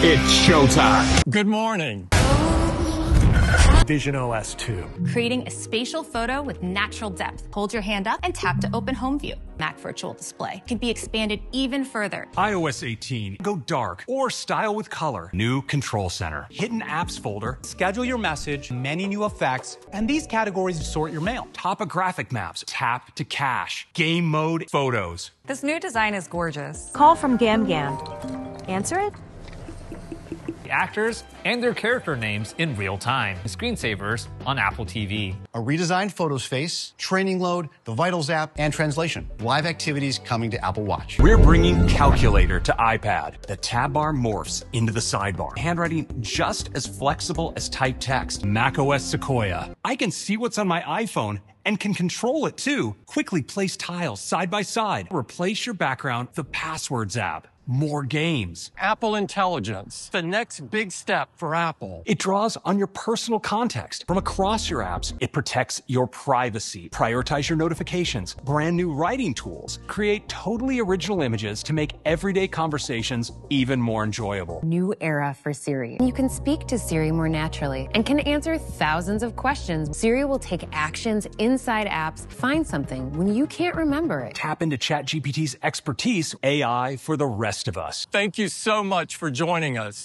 It's showtime. Good morning. Vision OS 2. Creating a spatial photo with natural depth. Hold your hand up and tap to open home view. Mac Virtual Display can be expanded even further. iOS 18. Go dark or style with color. New Control Center. Hidden apps folder. Schedule your message, many new effects, and these categories to sort your mail. Topographic maps. Tap to Cash. Game mode. Photos. This new design is gorgeous. Call from Gam Gam. Answer it? Actors and their character names in real time. Screensavers on Apple TV. A redesigned Photos face, training load, the Vitals app, and translation. Live activities coming to Apple Watch. We're bringing Calculator to iPad. The tab bar morphs into the sidebar. Handwriting just as flexible as typed text. macOS Sequoia. I can see what's on my iPhone and can control it too. Quickly place tiles side by side. Replace your background, the Passwords app more games. Apple Intelligence, the next big step for Apple. It draws on your personal context from across your apps. It protects your privacy, prioritize your notifications, brand new writing tools, create totally original images to make everyday conversations even more enjoyable. New era for Siri. You can speak to Siri more naturally and can answer thousands of questions. Siri will take actions inside apps, find something when you can't remember it. Tap into ChatGPT's expertise, AI for the rest of us. Thank you so much for joining us.